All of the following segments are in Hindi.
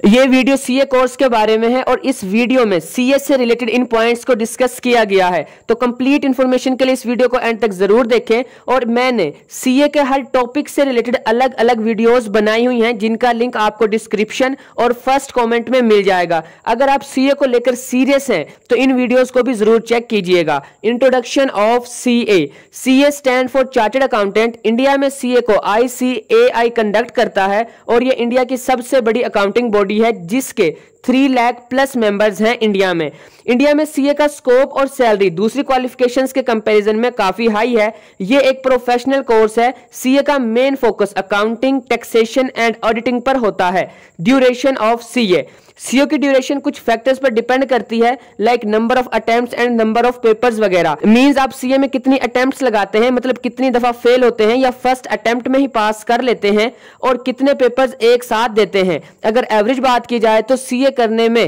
ये वीडियो सीए कोर्स के बारे में है और इस वीडियो में सीए से रिलेटेड इन पॉइंट्स को डिस्कस किया गया है। तो कंप्लीट इन्फॉर्मेशन के लिए इस वीडियो को एंड तक ज़रूर देखें और मैंने सीए के हर टॉपिक से रिलेटेड अलग अलग वीडियोस बनाई हुई हैं, जिनका लिंक आपको डिस्क्रिप्शन और फ़र्स्ट कॉमेंट में मिल जाएगा। अगर आप सीए को लेकर सीरियस हैं तो इन वीडियोज़ को भी ज़रूर चेक कीजिएगा। Introduction of C A C A stand for chartered accountant India में सीए को ICAI कंडक्ट करता है और ये इंडिया की सबसे बड़ी अकाउंटिंग बॉडी बॉडी है जिसके थ्री लैख प्लस मेंबर्स हैं इंडिया में। इंडिया में सीए का स्कोप और सैलरी दूसरी क्वालिफिकेशंस के कंपैरिजन में काफ़ी हाई है। ये एक प्रोफेशनल कोर्स है। सीए का main focus accounting taxation and auditing पर होता है। ड्यूरेशन ऑफ़ सीए सीओ की ड्यूरेशन कुछ फैक्टर्स पर डिपेंड करती है like number of attempt and number of papers वगैरह। मींस आप सीए में कितनी अटेम्प्ट लगाते हैं मतलब कितनी दफ़ा फेल होते हैं या फ़र्स्ट अटेम्प्ट में ही पास कर लेते हैं और कितने पेपर्स एक साथ देते हैं। अगर एवरेज बात की जाए तो सीए करने में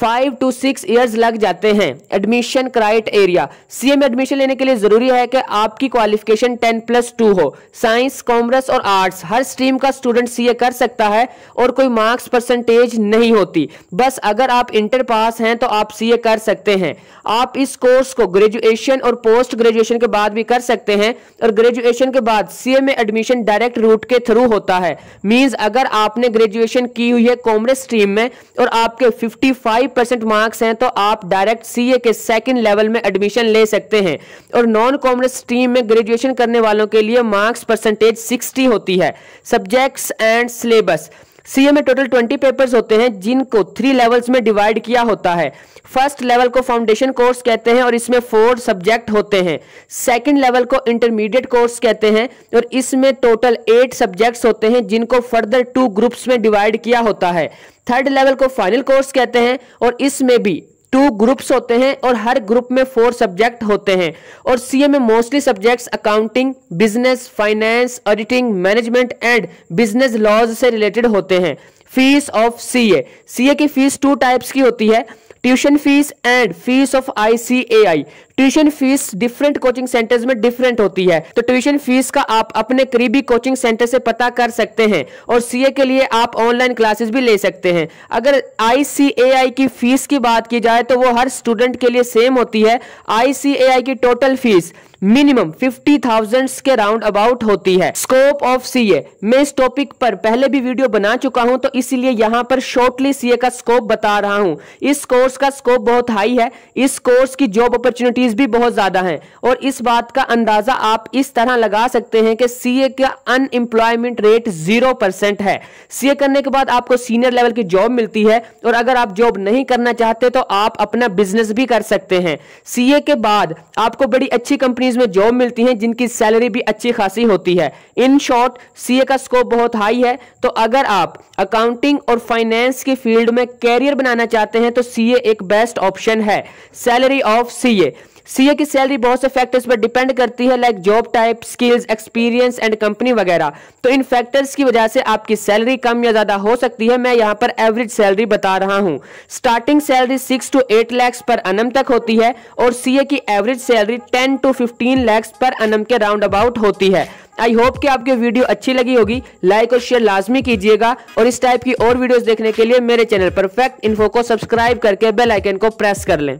फाइव टू सिक्स ईयर्स लग जाते हैं एडमिशन क्राइट एरिया सीए में एडमिशन लेने के लिए ज़रूरी है कि आपकी क्वालिफिकेशन टेन प्लस टू हो। साइंस कॉमर्स और आर्ट्स हर स्ट्रीम का स्टूडेंट सीए कर सकता है और कोई मार्क्स परसेंटेज नहीं होती। बस अगर आप इंटर पास हैं तो आप सीए कर सकते हैं। आप इस कोर्स को ग्रेजुएशन और पोस्ट ग्रेजुएशन के बाद भी कर सकते हैं और ग्रेजुएशन के बाद सीए में एडमिशन डायरेक्ट रूट के थ्रू होता है। मीन्स अगर आपने ग्रेजुएशन की हुई है कॉमर्स स्ट्रीम में और आपके फिफ्टी फाइव परसेंट मार्क्स हैं तो आप डायरेक्ट सीए के सेकंड लेवल में एडमिशन ले सकते हैं। और नॉन कॉमर्स स्ट्रीम में ग्रेजुएशन करने वालों के लिए मार्क्स परसेंटेज सिक्सटी होती है। सब्जेक्ट्स एंड सिलेबस सीए में टोटल ट्वेंटी पेपर्स होते हैं, जिनको थ्री लेवल्स में डिवाइड किया होता है। फ़र्स्ट लेवल को फाउंडेशन कोर्स कहते हैं और इसमें फोर सब्जेक्ट होते हैं। सेकंड लेवल को इंटरमीडिएट कोर्स कहते हैं और इसमें टोटल एट सब्जेक्ट्स होते हैं, जिनको फर्दर टू ग्रुप्स में डिवाइड किया होता है। थर्ड लेवल को फाइनल कोर्स कहते हैं और इसमें भी टू ग्रुप्स होते हैं और हर ग्रुप में फोर सब्जेक्ट होते हैं। और सीए में mostly subjects accounting business finance auditing management and business laws से रिलेटेड होते हैं। फ़ीस ऑफ़ सीए सीए की फ़ीस टू टाइप्स की होती है। Tuition fees and fees of ICAI tuition fees different coaching centres में डिफरेंट होती है। तो ट्यूशन फ़ीस का आप अपने करीबी कोचिंग सेंटर से पता कर सकते हैं और सीए के लिए आप ऑनलाइन क्लासेस भी ले सकते हैं। अगर आईसीएआई की फ़ीस की बात की जाए तो वो हर स्टूडेंट के लिए सेम होती है। आईसीएआई की total fees minimum fifty thousand के राउंड अबाउट होती है। स्कोप ऑफ़ सीए मैं इस टॉपिक पर पहले भी वीडियो बना चुका हूँ तो इसलिए यहाँ पर शॉर्टली सीए का स्कोप बता रहा हूँ। इस कोर्स का स्कोप बहुत हाई है। इस कोर्स की जॉब अपॉर्चुनिटीज़ भी बहुत ज़्यादा है। और इस बात का अंदाज़ा आप इस तरह लगा सकते हैं कि सीए का अनएम्प्लॉयमेंट रेट ज़ीरो परसेंट है। सीए करने के बाद आपको सीनियर लेवल की जॉब मिलती है और अगर आप जॉब नहीं करना चाहते तो आप अपना बिज़नेस भी कर सकते हैं। सीए के बाद आपको बड़ी अच्छी कंपनीज़ में जॉब मिलती हैं जिनकी सैलरी भी अच्छी खासी होती है। इन शॉर्ट सीए का स्कोप बहुत हाई है। तो अगर आप अकाउंटिंग और फाइनेंस की फ़ील्ड में कैरियर बनाना चाहते हैं तो सीए एक बेस्ट ऑप्शन है। सैलरी ऑफ़ सीए सीए की सैलरी बहुत से फैक्टर्स पर डिपेंड करती है like job type skills experience and company वगैरह। तो इन फैक्टर्स की वजह से आपकी सैलरी कम या ज़्यादा हो सकती है। मैं यहाँ पर एवरेज सैलरी बता रहा हूँ। Starting salary six to eight lakhs per annum तक होती है और सीए की average salary ten to fifteen lakhs per annum के राउंड अबाउट होती है। आई होप कि आपकी वीडियो अच्छी लगी होगी। लाइक और शेयर लाजमी कीजिएगा और इस टाइप की और वीडियोस देखने के लिए मेरे चैनल परफेक्ट इन्फो को सब्सक्राइब करके बेल आइकन को प्रेस कर लें।